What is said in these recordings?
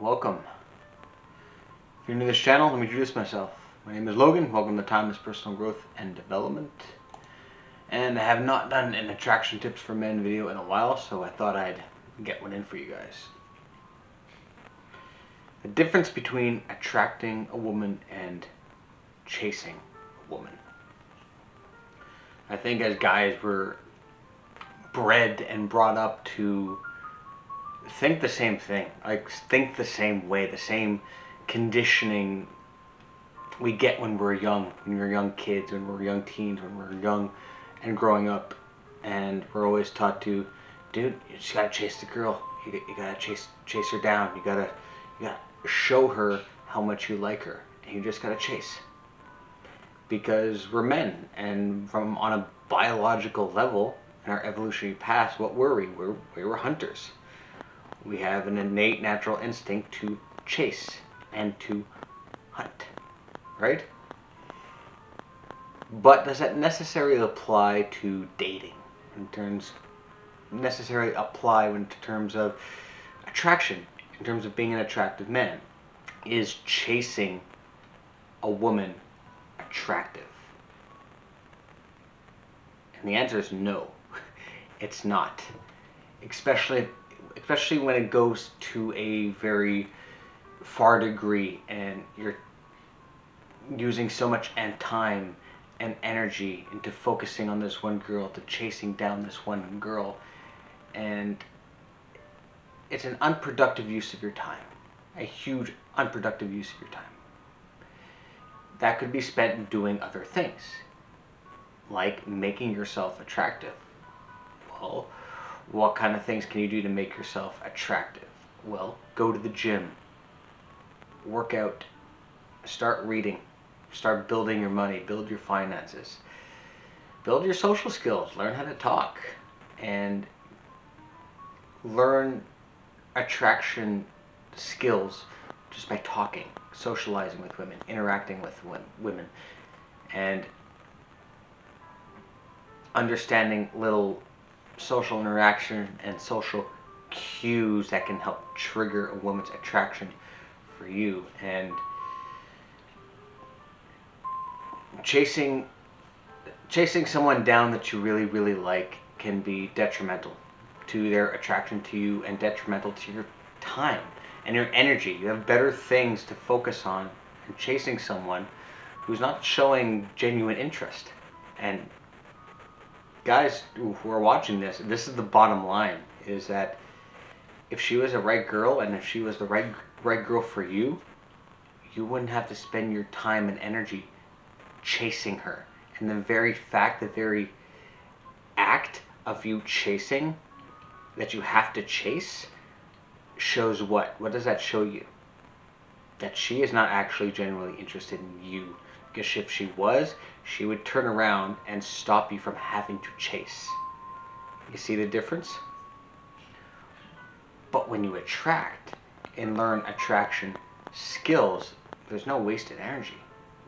welcome. If you're new to this channel, let me introduce myself. My name is Logan. Welcome to Timeless Personal Growth and Development. And I have not done an attraction tips for men video in a while, so I thought I'd get one in for you guys. The difference between attracting a woman and chasing a woman. I think as guys we're bred and brought up to think the same thing. I think the same way, the same conditioning we get when we're young, when we're young kids, when we're young teens, when we're young and growing up, and we're always taught to, dude, you just gotta chase the girl. You, you gotta chase chase her down. You gotta you gotta show her how much you like her, and you just gotta chase. Because we're men, and from on a biological level in our evolutionary past, what were we? We're, we were hunters. We have an innate natural instinct to chase and to hunt, right? But does that necessarily apply to dating in terms necessarily apply in terms of attraction, in terms of being an attractive man? Is chasing a woman attractive? And the answer is no. It's not. Especially especially when it goes to a very far degree and you're using so much and time and energy into focusing on this one girl to chasing down this one girl. And it's an unproductive use of your time a huge unproductive use of your time. That could be spent doing other things like making yourself attractive. Well what kind of things can you do to make yourself attractive? Well go to the gym work out start reading start building your money build your finances build your social skills learn how to talk and learn attraction skills just by talking socializing with women interacting with women and understanding little social interaction and social cues that can help trigger a woman's attraction for you. And chasing chasing someone down that you really really like can be detrimental to their attraction to you and detrimental to your time and your energy. You have better things to focus on than chasing someone who's not showing genuine interest. And guys who are watching this this is the bottom line is that if she was a right girl and if she was the right right girl for you you wouldn't have to spend your time and energy chasing her. And the very fact, the very act of you chasing that you have to chase shows what? What does that show you? That she is not actually genuinely interested in you. If she was, she would turn around and stop you from having to chase. You see the difference? But when you attract and learn attraction skills, there's no wasted energy.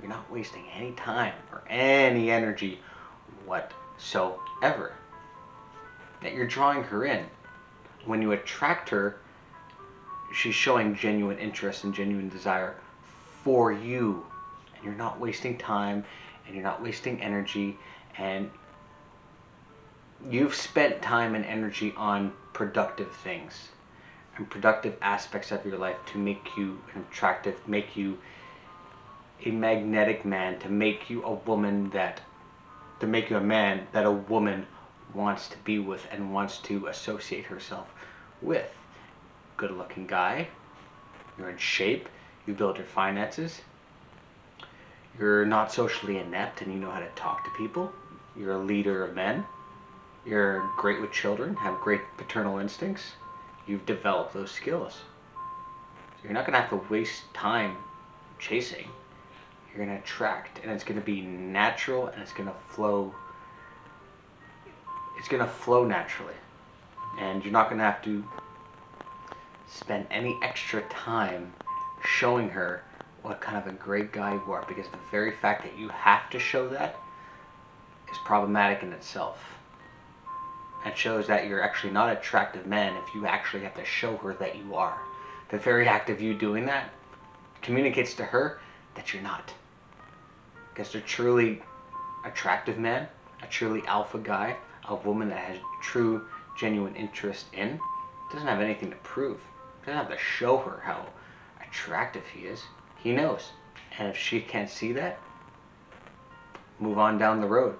You're not wasting any time or any energy whatsoever. That you're drawing her in. When you attract her, she's showing genuine interest and genuine desire for you. And you're not wasting time and you're not wasting energy and you've spent time and energy on productive things and productive aspects of your life to make you attractive, make you a magnetic man to make you a woman that to make you a man that a woman wants to be with and wants to associate herself with. Good looking guy. You're in shape. You build your finances. You're not socially inept and you know how to talk to people. You're a leader of men. You're great with children, have great paternal instincts. You've developed those skills. So you're not going to have to waste time chasing you're going to attract and it's going to be natural and it's going to flow it's going to flow naturally and you're not going to have to spend any extra time showing her what kind of a great guy you are because the very fact that you have to show that is problematic in itself it shows that you're actually not an attractive man if you actually have to show her that you are the very act of you doing that communicates to her that you're not. Because a truly attractive man, a truly alpha guy, a woman that has true, genuine interest in, doesn't have anything to prove. Doesn't have to show her how attractive he is. He knows. And if she can't see that, move on down the road.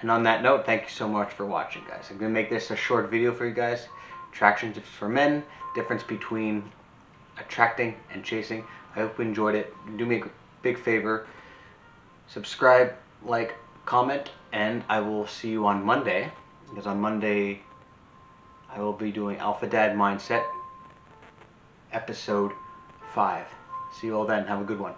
And on that note, thank you so much for watching, guys. I'm going to make this a short video for you guys. Attraction tips for men, difference between attracting and chasing. I hope you enjoyed it. Do me a big favor. Subscribe, like, comment, and I will see you on Monday. Because on Monday, I will be doing Alpha Dad Mindset, episode 5. See you all then. Have a good one.